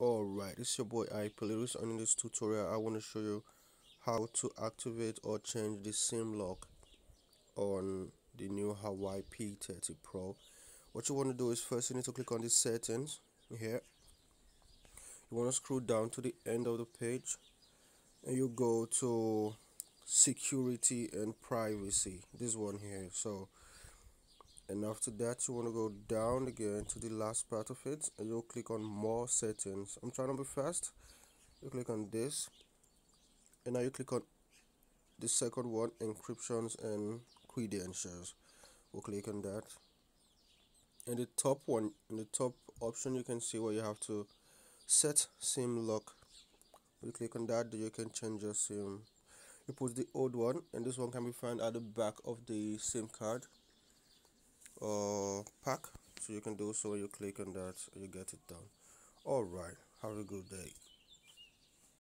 Alright, is your boy iPlaylist and in this tutorial I want to show you how to activate or change the SIM lock on the new Huawei P30 Pro. What you want to do is first you need to click on the settings here. You want to scroll down to the end of the page and you go to security and privacy this one here so and after that you want to go down again to the last part of it and you'll click on more settings. I'm trying to be fast. You click on this and now you click on the second one encryptions and credentials. We'll click on that. And the top one in the top option you can see where you have to set sim lock. You click on that you can change your sim. You put the old one and this one can be found at the back of the sim card uh, pack so you can do so you click on that you get it done. All right have a good day